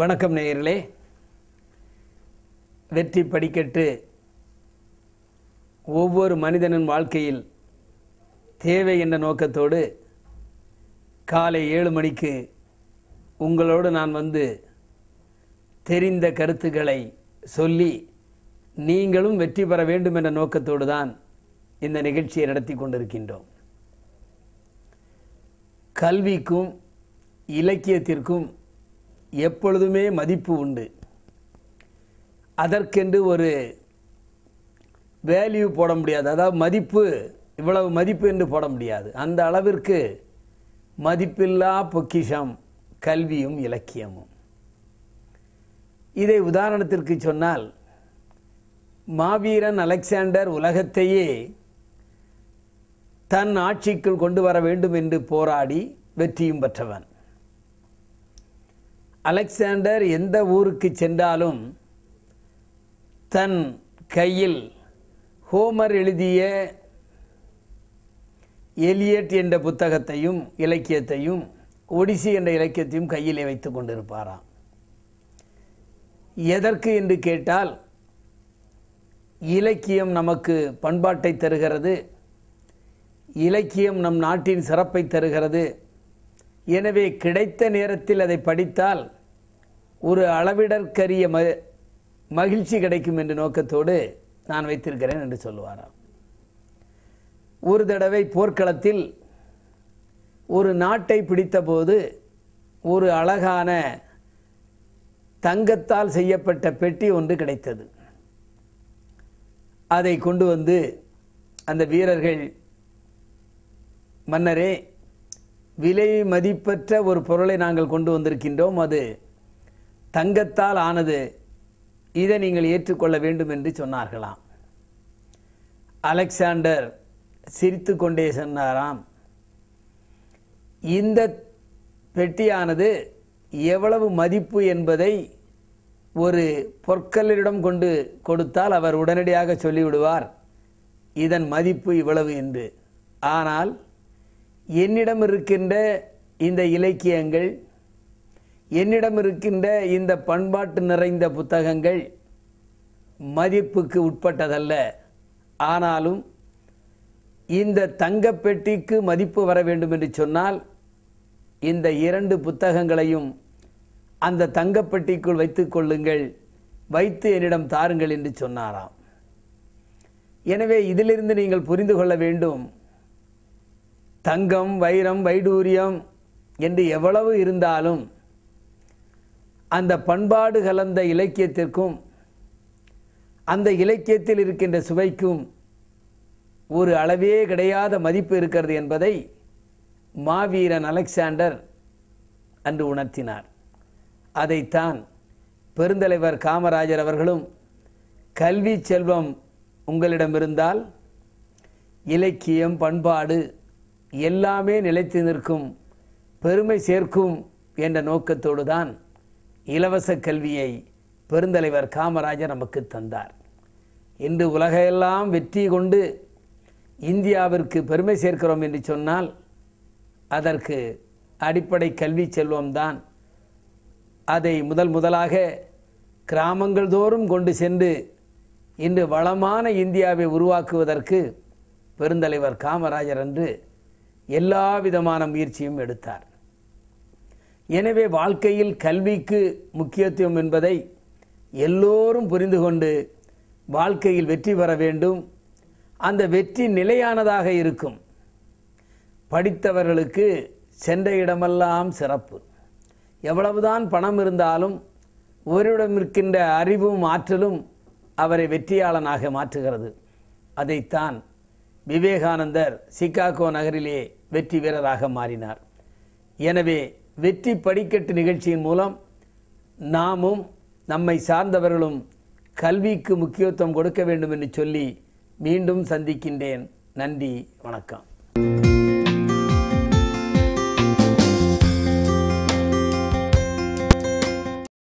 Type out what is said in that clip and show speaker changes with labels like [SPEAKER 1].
[SPEAKER 1] வணக்கம் நேயர்களே. வெற்றி படிக்கட்டு ஒவ்வொரு மனிதனின் வாழ்க்கையில் தேவை என்ற நோக்கத்தோடு காலை ஏழு மணிக்கு உங்களோடு நான் வந்து தெரிந்த கருத்துக்களை சொல்லி நீங்களும் வெற்றி பெற வேண்டும் என்ற நோக்கத்தோடு தான் இந்த நிகழ்ச்சியை நடத்தி கொண்டிருக்கின்றோம். கல்விக்கும் இலக்கியத்திற்கும் எப்பொழுதுமே மதிப்பு உண்டு. அதற்கென்று ஒரு வேல்யூ போட முடியாது. அதாவது மதிப்பு இவ்வளவு மதிப்பு என்று போட முடியாது. அந்த அளவிற்கு மதிப்பில்லா பொக்கிஷம் கல்வியும் இலக்கியமும். இதை உதாரணத்திற்கு சொன்னால் மாவீரன் அலெக்சாண்டர் உலகத்தையே தன் ஆட்சிக்குள் கொண்டு வர வேண்டும் என்று போராடி வெற்றியும் பெற்றவன். அலெக்சாண்டர் எந்த ஊருக்கு சென்றாலும் தன் கையில் ஹோமர் எழுதிய எலியட் என்ற புத்தகத்தையும் இலக்கியத்தையும் ஒடிசி என்ற இலக்கியத்தையும் கையிலே வைத்து கொண்டிருப்பாராம். எதற்கு என்று கேட்டால் இலக்கியம் நமக்கு பண்பாட்டை தருகிறது இலக்கியம் நம் நாட்டின் சிறப்பை தருகிறது. எனவே கிடைத்த நேரத்தில் அதை படித்தால் ஒரு அளவிடற்கரிய ம மகிழ்ச்சி கிடைக்கும் என்ற நோக்கத்தோடு நான் வைத்திருக்கிறேன் என்று சொல்லுவாராம். ஒரு தடவை போர்க்களத்தில் ஒரு நாட்டை பிடித்தபோது ஒரு அழகான தங்கத்தால் செய்யப்பட்ட பெட்டி ஒன்று கிடைத்தது. அதை கொண்டு வந்து அந்த வீரர்கள் மன்னரே விலை மதிப்பற்ற ஒரு பொருளை நாங்கள் கொண்டு வந்திருக்கின்றோம். அது தங்கத்தால் ஆனது இதை நீங்கள் ஏற்றுக்கொள்ள வேண்டும் என்று சொன்னார்களாம். அலெக்சாண்டர் சிரித்து கொண்டே சொன்னாராம் இந்த பெட்டியானது எவ்வளவு மதிப்பு என்பதை ஒரு பொற்கல்லரிடம் கொண்டு கொடுத்தால் அவர் உடனடியாக சொல்லிவிடுவார். இதன் மதிப்பு இவ்வளவு என்று. ஆனால் என்னிடம் இருக்கின்ற இந்த இலக்கியங்கள் என்னிடம் இருக்கின்ற இந்த பண்பாட்டு நிறைந்த புத்தகங்கள் மதிப்புக்கு உட்பட்டதல்ல. ஆனாலும் இந்த தங்கப்பெட்டிக்கு மதிப்பு வர வேண்டும் என்று சொன்னால் இந்த இரண்டு புத்தகங்களையும் அந்த தங்கப்பெட்டிக்குள் வைத்து கொள்ளுங்கள் வைத்து என்னிடம் தாருங்கள் என்று சொன்னாராம். எனவே இதிலிருந்து நீங்கள் புரிந்து கொள்ள வேண்டும் தங்கம் வைரம் வைடூரியம் என்று எவ்வளவு இருந்தாலும் அந்த பண்பாடு கலந்த இலக்கியத்திற்கும் அந்த இலக்கியத்தில் இருக்கின்ற சுவைக்கும் ஒரு அளவே கிடையாத மதிப்பு இருக்கிறது என்பதை மாவீரன் அலெக்சாண்டர் அன்று உணர்த்தினார். அதைத்தான் பெருந்தலைவர் காமராஜர் அவர்களும் கல்வி செல்வம் உங்களிடம் இருந்தால் இலக்கியம் பண்பாடு எல்லாமே நிலைத்து நிற்கும் பெருமை சேர்க்கும் என்ற நோக்கத்தோடு தான் இலவச கல்வியை பெருந்தலைவர் காமராஜர் நமக்கு தந்தார். இன்று உலகையெல்லாம் வெற்றி கொண்டு இந்தியாவிற்கு பெருமை சேர்க்கிறோம் என்று சொன்னால் அதற்கு அடிப்படை கல்வி செல்வம்தான் அதை முதல் முதலாக கிராமங்கள் தோறும் கொண்டு சென்று இன்று வளமான இந்தியாவை உருவாக்குவதற்கு பெருந்தலைவர் காமராஜர் என்று எல்லா விதமான முயற்சியும் எடுத்தார். எனவே வாழ்க்கையில் கல்விக்கு முக்கியத்துவம் என்பதை எல்லோரும் புரிந்து கொண்டு வாழ்க்கையில் வெற்றி பெற வேண்டும். அந்த வெற்றி நிலையானதாக இருக்கும். படித்தவர்களுக்கு சென்ற இடமெல்லாம் சிறப்பு. எவ்வளவுதான் பணம் இருந்தாலும் ஒருவரிடம் இருக்கின்ற அறிவும் ஆற்றலும் அவரை வெற்றியாளனாக மாற்றுகிறது. அதைத்தான் விவேகானந்தர் சிகாகோ நகரிலே வெற்றி வீரராக மாறினார். எனவே வெற்றி படிக்கட்டு நிகழ்ச்சியின் மூலம் நாமும் நம்மை சார்ந்தவர்களும் கல்விக்கு முக்கியத்துவம் கொடுக்க வேண்டும் என்று சொல்லி மீண்டும் சந்திக்கின்றேன். நன்றி வணக்கம்.